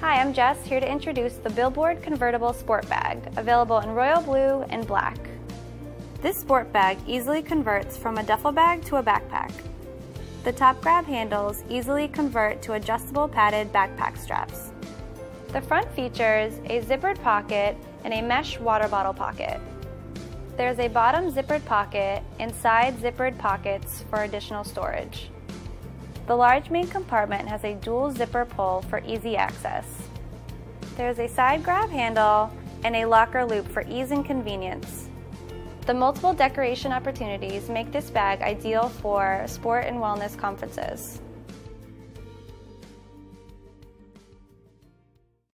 Hi, I'm Jess, here to introduce the Billboard Convertible Sport Bag, available in royal blue and black. This sport bag easily converts from a duffel bag to a backpack. The top grab handles easily convert to adjustable padded backpack straps. The front features a zippered pocket and a mesh water bottle pocket. There's a bottom zippered pocket and side zippered pockets for additional storage. The large main compartment has a dual zipper pull for easy access. There's a side grab handle and a locker loop for ease and convenience. The multiple decoration opportunities make this bag ideal for sport and wellness conferences.